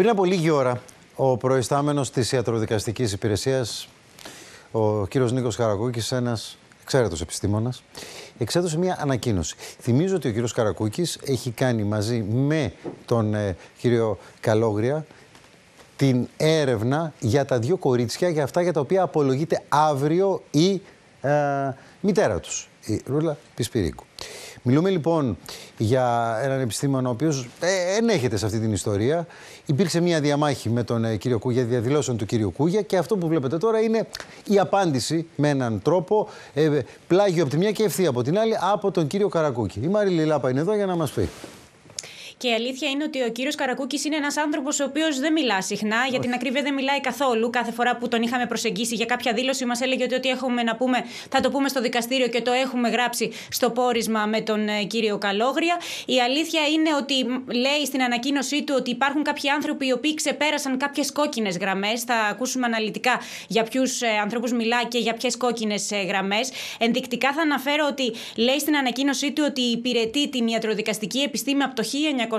Πριν από λίγη ώρα, ο προϊστάμενος της ιατροδικαστικής υπηρεσίας, ο κύριος Νίκος Καρακούκης, ένας εξαίρετος επιστήμονας, εξέδωσε μια ανακοίνωση. Θυμίζω ότι ο κύριος Καρακούκης έχει κάνει μαζί με τον ε, κύριο Καλόγρια την έρευνα για τα δύο κορίτσια, για αυτά για τα οποία απολογείται αύριο η ε, μητέρα τους, η Ρούλα Πισπυρίκου. Μιλούμε λοιπόν για έναν επιστήμονα ο οποίος ε, ενέχεται σε αυτή την ιστορία. Υπήρξε μια διαμάχη με τον ε, κύριο Κούγια, διαδηλώσεων του κύριου Κούγια και αυτό που βλέπετε τώρα είναι η απάντηση με έναν τρόπο ε, πλάγιο από τη μια και ευθεία από την άλλη από τον κύριο Καρακούκη. Η Μάρη Λιλάπα είναι εδώ για να μας πει. Και η αλήθεια είναι ότι ο κύριος Καρακούκης είναι ένας άνθρωπος ο οποίος δεν μιλά συχνά. Για την ακρίβεια δεν μιλάει καθόλου. Κάθε φορά που τον είχαμε προσεγγίσει για κάποια δήλωση, μας έλεγε ότι ό,τι έχουμε να πούμε θα το πούμε στο δικαστήριο και το έχουμε γράψει στο πόρισμα με τον ε, κύριο Καλόγρια. Η αλήθεια είναι ότι λέει στην ανακοίνωσή του ότι υπάρχουν κάποιοι άνθρωποι οι οποίοι ξεπέρασαν κάποιες κόκκινες γραμμές. Θα ακούσουμε αναλυτικά για ποιους ε, ανθρώπους μιλά και για ποιες κόκκινες γραμμές. Ενδεικτικά θα αναφέρω ότι λέει στην ανακοίνωσή του ότι υπηρετεί την ιατροδικαστική επιστήμη από το 1993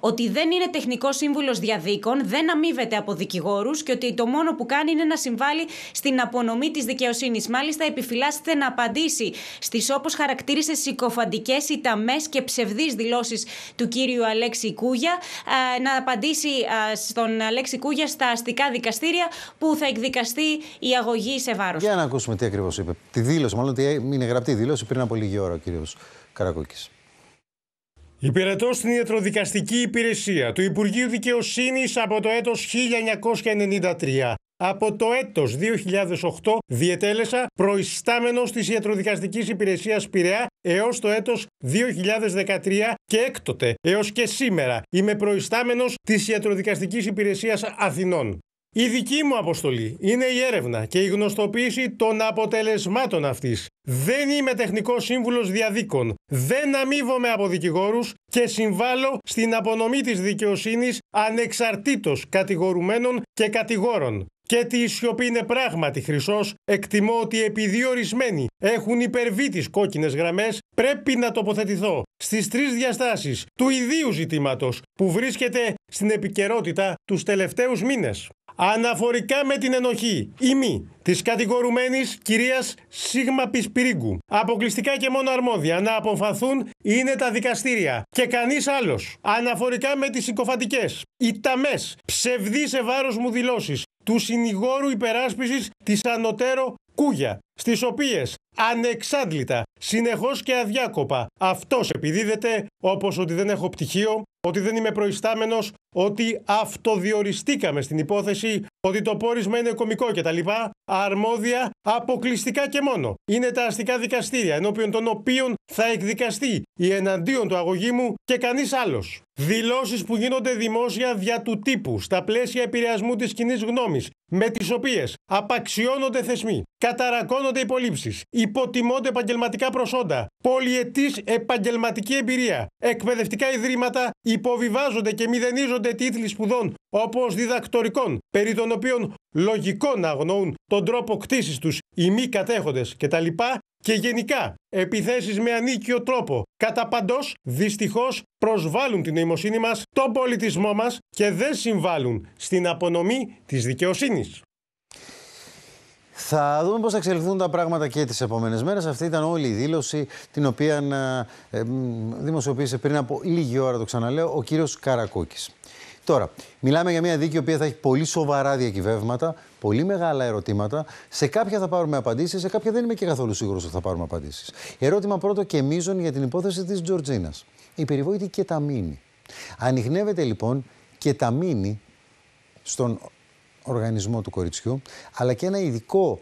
ότι δεν είναι τεχνικός σύμβουλος διαδίκων, δεν αμείβεται από δικηγόρους και ότι το μόνο που κάνει είναι να συμβάλλει στην απονομή της δικαιοσύνης. Μάλιστα, επιφυλάσσεται να απαντήσει στις όπως χαρακτήρισε συκοφαντικές, ηταμέ και ψευδείς δηλώσεις του κύριου Αλέξη Κούγια, να απαντήσει στον Αλέξη Κούγια στα αστικά δικαστήρια που θα εκδικαστεί η αγωγή σε βάρος. Για να ακούσουμε τι ακριβώς είπε. Τη δήλωση, μάλλον ότι είναι γραπτή δήλωση πριν από λίγη ώρα ο κύριος Καρακούκης. Υπηρετώ στην ιατροδικαστική υπηρεσία του Υπουργείου Δικαιοσύνης από το έτος 1993. Από το έτος 2008 διετέλεσα προϊστάμενος της ιατροδικαστικής υπηρεσίας Πειραιά έως το έτος 2013 και έκτοτε έως και σήμερα είμαι προϊστάμενος της ιατροδικαστικής υπηρεσίας Αθηνών. Η δική μου αποστολή είναι η έρευνα και η γνωστοποίηση των αποτελεσμάτων αυτής. Δεν είμαι τεχνικός σύμβουλος διαδίκων, δεν αμείβομαι από δικηγόρους και συμβάλλω στην απονομή της δικαιοσύνης ανεξαρτήτως κατηγορουμένων και κατηγόρων. Και τη σιωπή είναι πράγματι χρυσός, εκτιμώ ότι επειδή ορισμένοι έχουν υπερβεί τις κόκκινες γραμμές, πρέπει να τοποθετηθώ στις τρεις διαστάσεις του ιδίου ζητήματος που βρίσκεται στην επικαιρότητα τους τελευταίους μήνες αναφορικά με την ενοχή ή μη της κατηγορουμένης κυρίας Σίγμα Πισπυρίγκου. Αποκλειστικά και μόνο αρμόδια να αποφαθούν είναι τα δικαστήρια και κανείς άλλος. Αναφορικά με τις συκοφαντικές, οι ταμές, ψευδείς σε βάρος μου δηλώσεις του συνηγόρου υπεράσπισης της ανωτέρω Κούγια, στις οποίες ανεξάντλητα, συνεχώς και αδιάκοπα αυτός επιδίδεται όπως ότι δεν έχω πτυχίο, ότι δεν είμαι προϊστάμενος, ότι αυτοδιοριστήκαμε στην υπόθεση, ότι το πόρισμα είναι κομικό κτλ. Αρμόδια αποκλειστικά και μόνο. Είναι τα αστικά δικαστήρια, ενώπιον των οποίων θα εκδικαστεί η εναντίον του αγωγή μου και κανείς άλλος. Δηλώσεις που γίνονται δημόσια δια του τύπου στα πλαίσια επηρεασμού της κοινή γνώμης, με τις οποίες απαξιώνονται θεσμοί, καταρακώνονται υπολείψει, υποτιμώνται επαγγελματικά προσόντα, πολιετής επαγγελματική εμπειρία, εκπαιδευτικά ιδρύματα υποβιβάζονται και μηδενίζονται τίτλοι σπουδών όπως διδακτορικών, περί των οποίων λογικό να αγνοούν τον τρόπο κτήση τους οι μη κατέχοντες κτλ και γενικά επιθέσεις με ανίκιο τρόπο κατά παντός δυστυχώς προσβάλλουν την νοημοσύνη μας, τον πολιτισμό μας και δεν συμβάλλουν στην απονομή της δικαιοσύνης. Θα δούμε πώς θα εξελιχθούν τα πράγματα και τις επόμενες μέρες. Αυτή ήταν όλη η δήλωση την οποία ε, ε δημοσιοποίησε πριν από λίγη ώρα, το ξαναλέω, ο κύριος Καρακούκης. Τώρα, μιλάμε για μια δίκη που θα έχει πολύ σοβαρά διακυβεύματα, πολύ μεγάλα ερωτήματα. Σε κάποια θα πάρουμε απαντήσεις, σε κάποια δεν είμαι και καθόλου σίγουρος ότι θα πάρουμε απαντήσεις. Ερώτημα πρώτο και μείζον για την υπόθεση της Τζορτζίνας. Η περιβόητη κεταμίνη. Ανοιχνεύεται λοιπόν κεταμίνη στον οργανισμό του κοριτσιού, αλλά και ένα ειδικό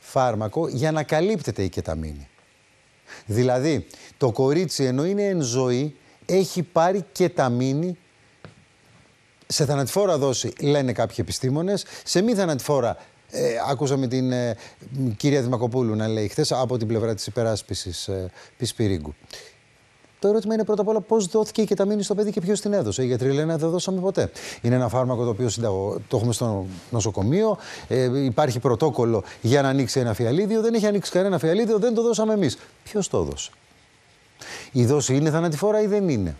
φάρμακο για να καλύπτεται η κεταμίνη. Δηλαδή, το κορίτσι ενώ είναι εν ζωή, έχει πάρει κεταμίνη σε θανατηφόρα δόση, λένε κάποιοι επιστήμονες. Σε μη θανατηφόρα, ε, ακούσαμε την ε, κυρία Δημακοπούλου να λέει χθες από την πλευρά της υπεράσπισης ε, Πισπυρίγκου. Το ερώτημα είναι πρώτα απ' όλα πώς δόθηκε η κεταμίνη στο παιδί και ποιος την έδωσε. Οι γιατροί λένε δεν δώσαμε ποτέ. Είναι ένα φάρμακο το οποίο το έχουμε στο νοσοκομείο. Ε, υπάρχει πρωτόκολλο για να ανοίξει ένα φιαλίδιο. Δεν έχει ανοίξει κανένα φιαλίδιο, δεν το δώσαμε εμείς. Ποιος το έδωσε; Η δόση είναι θανατηφόρα ή δεν είναι;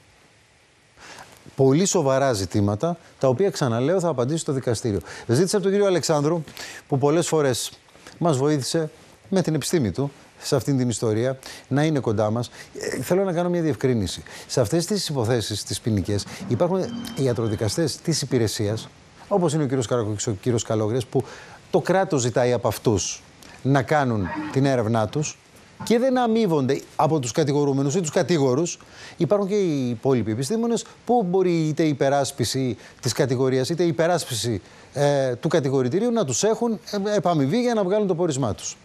Πολύ σοβαρά ζητήματα, τα οποία ξαναλέω θα απαντήσει στο δικαστήριο. Ζήτησα από τον κύριο Αλεξάνδρου, που πολλές φορές μας βοήθησε με την επιστήμη του σε αυτήν την ιστορία, να είναι κοντά μας. Ε, θέλω να κάνω μια διευκρίνηση. Σε αυτές τις υποθέσεις, τις ποινικές, υπάρχουν ιατροδικαστές της υπηρεσίας, όπως είναι ο κύριος Καρακούκη, ο κύριος Καλόγρια, που το κράτος ζητάει από αυτούς να κάνουν την έρευνά τους και δεν αμείβονται από τους κατηγορούμενους ή τους κατήγορους. Υπάρχουν και οι υπόλοιποι επιστήμονες που μπορεί είτε η υπεράσπιση της κατηγορίας είτε η υπεράσπιση ε, του κατηγορητηρίου να τους έχουν ε, επαμοιβή για να βγάλουν το πόρισμά τους.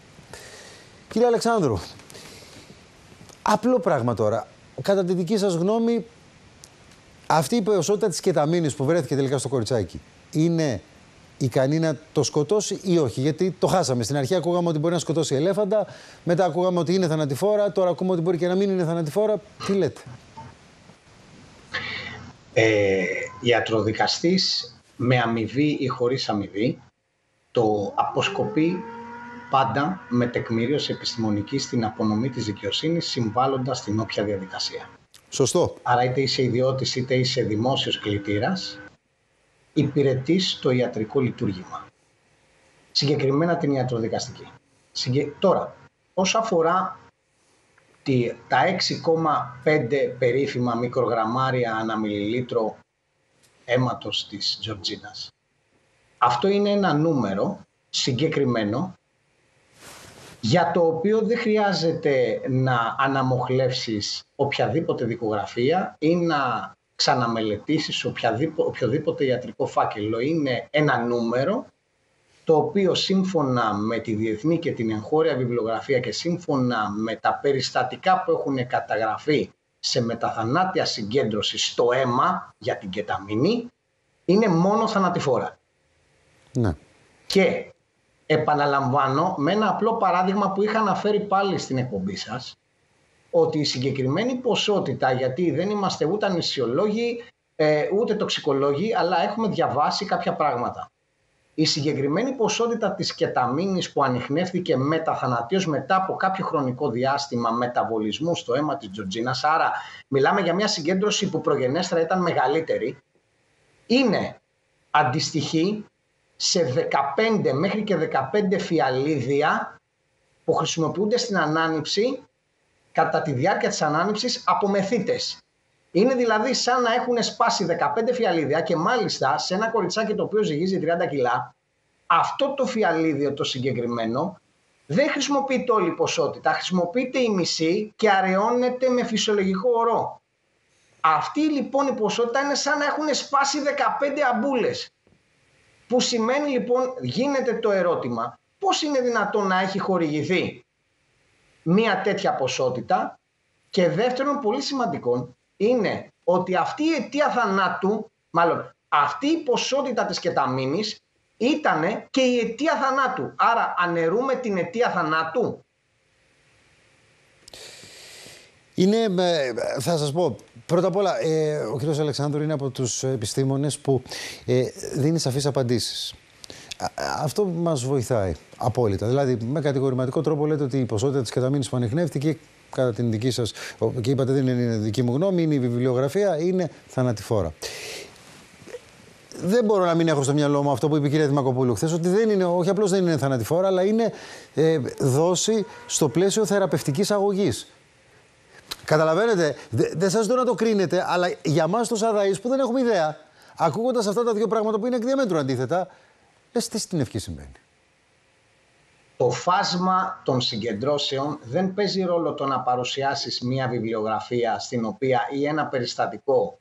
Κύριε Αλεξάνδρου, απλό πράγμα τώρα. Κατά τη δική σας γνώμη, αυτή η ποσότητα της κεταμίνης που βρέθηκε τελικά στο κοριτσάκι είναι ικανή να το σκοτώσει ή όχι. Γιατί το χάσαμε. Στην αρχή ακούγαμε ότι μπορεί να σκοτώσει ελέφαντα, μετά ακούγαμε ότι είναι θανατηφόρα, τώρα ακούμε ότι μπορεί και να μην είναι θανατηφόρα. Τι λέτε; Ε, ιατροδικαστής με αμοιβή ή χωρίς αμοιβή το αποσκοπεί πάντα με τεκμηρίωση επιστημονική στην απονομή της δικαιοσύνης συμβάλλοντας στην όποια διαδικασία. Σωστό. Άρα είτε είσαι ιδιώτης είτε είσαι δημόσιος κλητήρας, υπηρετείς το ιατρικό λειτουργήμα. Συγκεκριμένα την ιατροδικαστική. Τώρα, όσο αφορά τη, τα 6,5 περίφημα μικρογραμμάρια ανά μιλιλίτρο αίματος της Τζορτζίνας. Αυτό είναι ένα νούμερο συγκεκριμένο για το οποίο δεν χρειάζεται να αναμοχλεύσεις οποιαδήποτε δικογραφία ή να ξαναμελετήσεις οποιοδήποτε ιατρικό φάκελο. Είναι ένα νούμερο το οποίο σύμφωνα με τη διεθνή και την εγχώρια βιβλιογραφία και σύμφωνα με τα περιστατικά που έχουν καταγραφεί σε μεταθανάτια συγκέντρωση στο αίμα για την κεταμίνη είναι μόνο θανατηφόρα. Ναι. Και επαναλαμβάνω με ένα απλό παράδειγμα που είχα αναφέρει πάλι στην εκπομπή σας ότι η συγκεκριμένη ποσότητα, γιατί δεν είμαστε ούτε ανησιολόγοι ε, ούτε τοξικολόγοι, αλλά έχουμε διαβάσει κάποια πράγματα. Η συγκεκριμένη ποσότητα της κεταμίνης που ανοιχνεύτηκε μεταθανατίως μετά από κάποιο χρονικό διάστημα μεταβολισμού στο αίμα της Τζορτζίνας, άρα μιλάμε για μια συγκέντρωση που προγενέστερα ήταν μεγαλύτερη, είναι αντιστοιχή σε 15 μέχρι και 15 φιαλίδια που χρησιμοποιούνται στην ανάνυψη κατά τη διάρκεια της ανάνυψης από μεθύτες. Είναι δηλαδή σαν να έχουν σπάσει 15 φιαλίδια και μάλιστα σε ένα κοριτσάκι το οποίο ζυγίζει 30 κιλά, αυτό το φιαλίδιο το συγκεκριμένο δεν χρησιμοποιείται όλη η ποσότητα, χρησιμοποιείται η μισή και αραιώνεται με φυσιολογικό ορό. Αυτή λοιπόν η ποσότητα είναι σαν να έχουν σπάσει 15 αμπούλες. Που σημαίνει λοιπόν, γίνεται το ερώτημα, πώς είναι δυνατόν να έχει χορηγηθεί; Μία τέτοια ποσότητα και δεύτερον πολύ σημαντικό είναι ότι αυτή η αιτία θανάτου, μάλλον αυτή η ποσότητα της κεταμίνης ήταν και η αιτία θανάτου. Άρα αναιρούμε την αιτία θανάτου. Είναι, ε, θα σας πω, πρώτα απ' όλα, ε, ο κ. Αλεξάνδρου είναι από τους επιστήμονες που ε, δίνει σαφείς απαντήσεις. Αυτό μας βοηθάει απόλυτα. Δηλαδή, με κατηγορηματικό τρόπο λέτε ότι η ποσότητα της καταμήνη που ανοιχνεύτηκε, κατά την δική σας, και είπατε δεν είναι δική μου γνώμη, είναι η βιβλιογραφία, είναι θανατηφόρα. Δεν μπορώ να μην έχω στο μυαλό μου αυτό που είπε η κυρία Δημακοπούλου χθες, ότι δεν είναι, όχι απλώς δεν είναι θανατηφόρα, αλλά είναι ε, δόση στο πλαίσιο θεραπευτικής αγωγής. Καταλαβαίνετε, δεν σας δω να το κρίνετε, αλλά για εμά το Σαδαή που δεν έχουμε ιδέα, ακούγοντας αυτά τα δύο πράγματα που είναι εκ διαμέτρου αντίθετα, Πες τι στην ευχή συμβαίνει. Το φάσμα των συγκεντρώσεων δεν παίζει ρόλο το να παρουσιάσεις μία βιβλιογραφία στην οποία ή ένα περιστατικό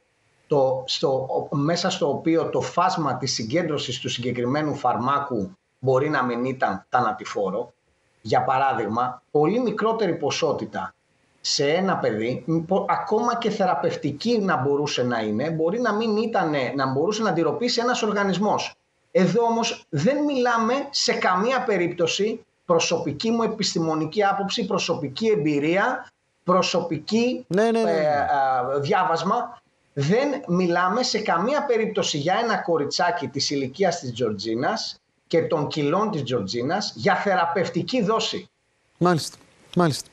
το, στο, μέσα στο οποίο το φάσμα της συγκέντρωσης του συγκεκριμένου φαρμάκου μπορεί να μην ήταν θανατηφόρο. Για παράδειγμα, πολύ μικρότερη ποσότητα σε ένα παιδί, ακόμα και θεραπευτική να μπορούσε να είναι, μπορεί να μην ήταν, να μπορούσε να αντιρροπήσει ένας οργανισμός. Εδώ όμως δεν μιλάμε σε καμία περίπτωση προσωπική μου επιστημονική άποψη, προσωπική εμπειρία, προσωπική ναι, ναι, ναι, ε, διάβασμα. Δεν μιλάμε σε καμία περίπτωση για ένα κοριτσάκι της ηλικίας της Τζορτζίνας και των κιλών της Τζορτζίνας για θεραπευτική δόση. Μάλιστα, μάλιστα.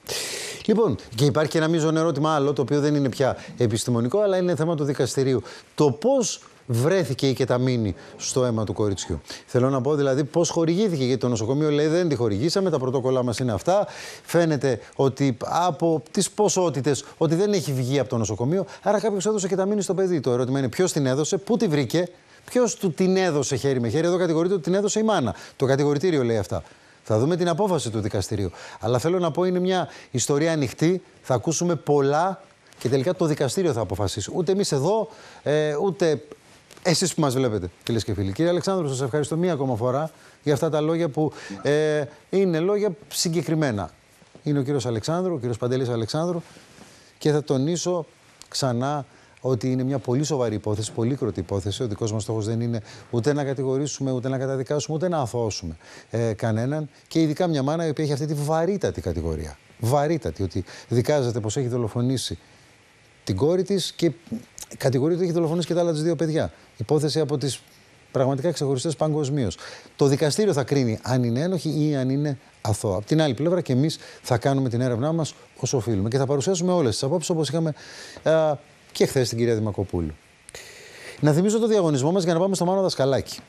Λοιπόν, και υπάρχει και ένα μείζον ερώτημα άλλο, το οποίο δεν είναι πια επιστημονικό, αλλά είναι θέμα του δικαστηρίου. Το πώς βρέθηκε η κεταμίνη στο αίμα του κοριτσιού. Θέλω να πω δηλαδή πώς χορηγήθηκε, γιατί το νοσοκομείο λέει δεν τη χορηγήσαμε, τα πρωτόκολλά μας είναι αυτά. Φαίνεται ότι από τις ποσότητες ότι δεν έχει βγει από το νοσοκομείο. Άρα κάποιος έδωσε κεταμίνη στο παιδί. Το ερώτημα είναι ποιος την έδωσε, πού τη βρήκε, ποιος του την έδωσε χέρι με χέρι. Εδώ κατηγορείται ότι την έδωσε η μάνα. Το κατηγορητήριο λέει αυτά. Θα δούμε την απόφαση του δικαστηρίου. Αλλά θέλω να πω είναι μια ιστορία ανοιχτή. Θα ακούσουμε πολλά και τελικά το δικαστήριο θα αποφασίσει. Ούτε εμείς εδώ, ε, ούτε εσείς που μας βλέπετε, φίλες και φίλοι. Κύριε Αλεξάνδρου, σας ευχαριστώ μία ακόμα φορά για αυτά τα λόγια που ε, είναι λόγια συγκεκριμένα. Είναι ο κύριος Αλεξάνδρου, ο κύριος Παντελής Αλεξάνδρου και θα τονίσω ξανά ότι είναι μια πολύ σοβαρή υπόθεση, πολύ κροτή υπόθεση. Ο δικός μας στόχος δεν είναι ούτε να κατηγορήσουμε, ούτε να καταδικάσουμε, ούτε να αθώσουμε ε, κανέναν. Και ειδικά μια μάνα η οποία έχει αυτή τη βαρύτατη κατηγορία. Βαρύτατη, ότι δικάζεται πως έχει δολοφονήσει την κόρη της και Κατηγορείται ότι έχει δολοφονήσει και τα άλλα τους δύο παιδιά. Υπόθεση από τις πραγματικά ξεχωριστές παγκοσμίως. Το δικαστήριο θα κρίνει αν είναι ένοχη ή αν είναι αθώα. Απ' την άλλη πλευρά και εμείς θα κάνουμε την έρευνά μας όσο οφείλουμε και θα παρουσιάσουμε όλες τις απόψεις όπως είχαμε και χθες την κυρία Δημακοπούλου. Να θυμίσω το διαγωνισμό μας για να πάμε στο Μάνο Δασκαλάκη.